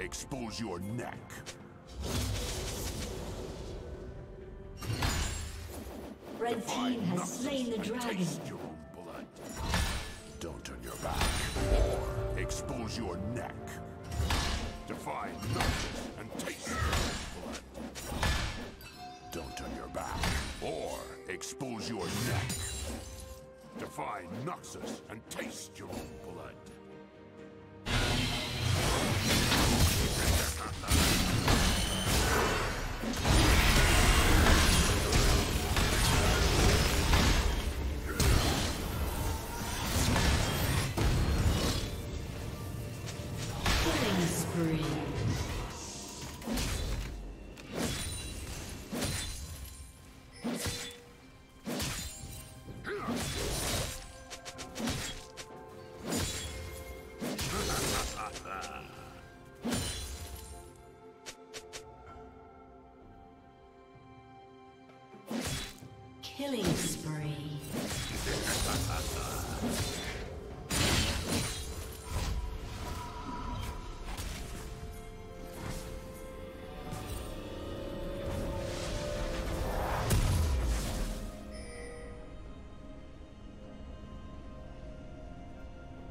Expose your neck. Red team has slain the dragon. Taste your own blood. Don't turn your back, or expose your neck. Defy Noxus and taste your own blood. Don't turn your back, or expose your neck. Defy Noxus and taste your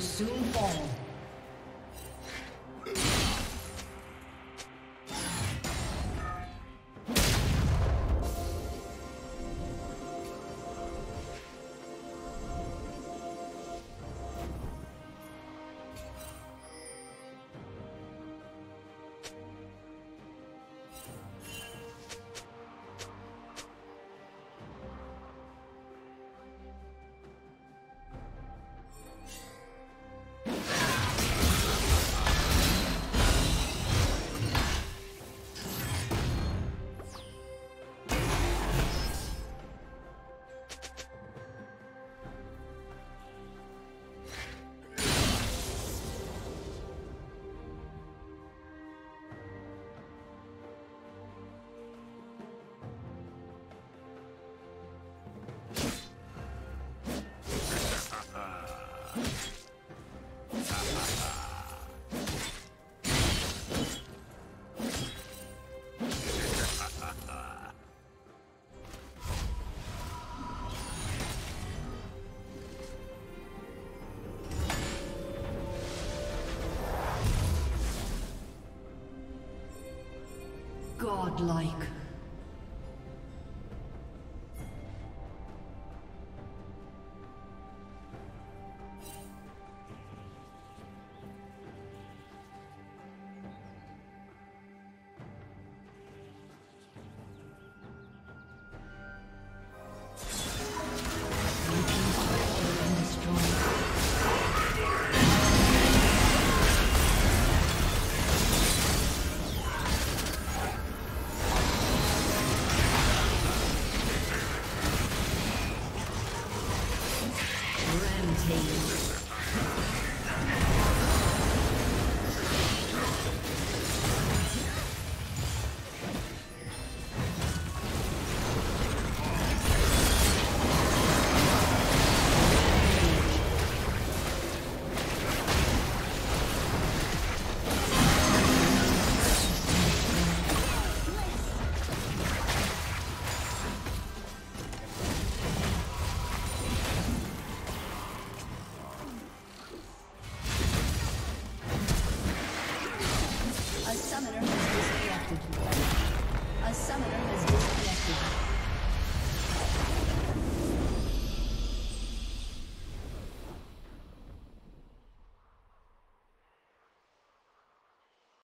Soon fall. Godlike. Rampage.